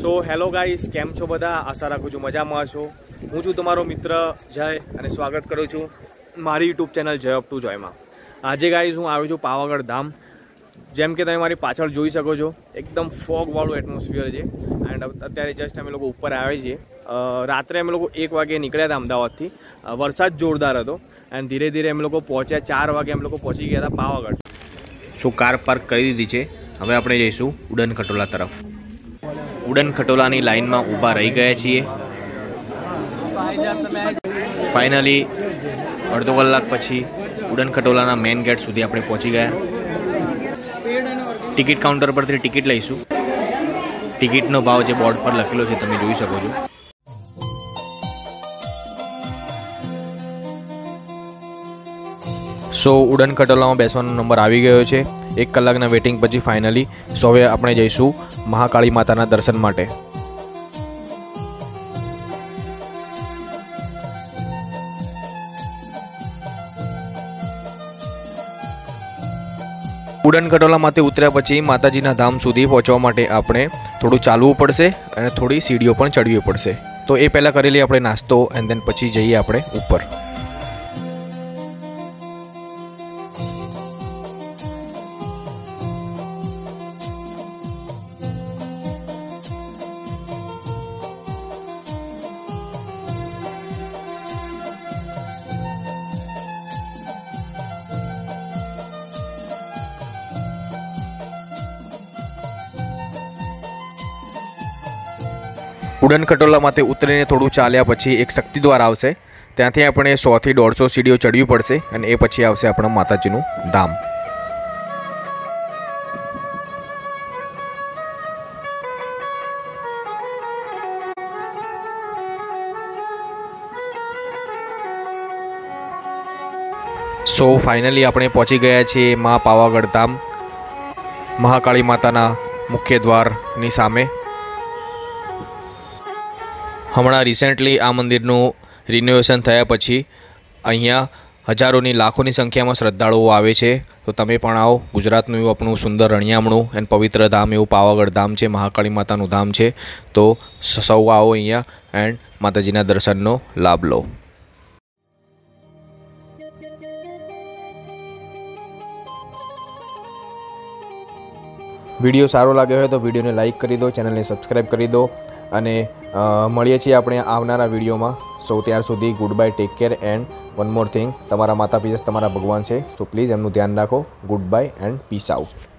So hello guys કેમ છો બધા? આશા રાખું છું મજામાં છો. હું છું તમારો મિત્ર જય અને સ્વાગત કરું છું મારી YouTube channel Jay up to જોયમાં આજે ગાઈસ હું આવ્યો છું પાવાગઢ ધામ. જેમ કે તમે મારી પાછળ જોઈ શકો છો, એકદમ ફોગવાળું એટમોસ્ફિયર છે. એન્ડ અત્યારે જસ્ટ અમે લોકો ઉપર આવ્યા છીએ. રાત્રે અમે લોકો એક વાગે નીકળ્યા હતા અમદાવાદથી. વરસાદ જોરદાર હતો. એન્ડ ધીરે ધીરે અમે લોકો પહોંચ્યા. ચાર વાગે અમે લોકો પહોંચી ગયા હતા પાવાગઢ. સો કાર પાર્ક કરી દીધી છે. હવે આપણે જઈશું ઉડન ખટોલા તરફ. ઉડન ખટોલાની લાઇનમાં ઊભા રહી ગયા છીએ. ફાઇનલી અડધો કલાક પછી ઉડન ખટોલાના મેઇન ગેટ સુધી આપણે પહોંચી ગયા. ટિકિટ કાઉન્ટર પરથી ટિકિટ લઈશું. ટિકિટનો ભાવ જે બોર્ડ પર લખેલો છે, તમે જોઈ શકો છો. સો ઉડન કટોલામાં બેસવાનો નંબર આવી ગયો છે. એક કલાકના વેટિંગ પછી ફાઇનલી સો હવે આપણે જઈશું મહાકાળી માતાના દર્શન માટે. ઉડન ખટોલામાંથી ઉતર્યા પછી માતાજીના ધામ સુધી પહોંચવા માટે આપણે થોડું ચાલવું પડશે અને થોડી સીડીઓ પણ ચડવી પડશે. તો એ પહેલાં કરી લઈએ આપણે નાસ્તો એન્ડ દેન પછી જઈએ આપણે ઉપર. ઉડન ખટોલામાંથી ઉતરીને થોડું ચાલ્યા પછી એક શક્તિ દ્વાર આવશે. ત્યાંથી આપણે સોથી દોઢસો સીડીઓ ચડવી પડશે અને એ પછી આવશે આપણા માતાજીનું ધામ. સો ફાઇનલી આપણે પહોંચી ગયા છીએ મા પાવાગઢ ધામ. મહાકાળી માતાના મુખ્ય દ્વારની સામે. હમણાં રિસેન્ટલી આ મંદિરનું રિનોવેશન થયા પછી અહીંયા હજારોની લાખોની સંખ્યામાં શ્રદ્ધાળુઓ આવે છે. તો તમે પણ આવો. ગુજરાતનું એવું આપણું સુંદર રણિયામણું અને પવિત્ર ધામ એવું પાવાગઢ ધામ છે. મહાકાળી માતાનું ધામ છે. તો સૌ આવો અહીંયા એન્ડ માતાજીના દર્શનનો લાભ લો. વીડિયો સારો લાગ્યો હોય તો વિડીયોને લાઇક કરી દો, ચેનલને સબસ્ક્રાઈબ કરી દો અને મળીએ છીએ આપણે આવનારા વિડીયોમાં. સો ત્યાર સુધી good bye take care and one more thing તમારા માતા પિતા તમારા ભગવાન છે. તો પ્લીઝ એમનું ધ્યાન રાખો. Good bye and peace out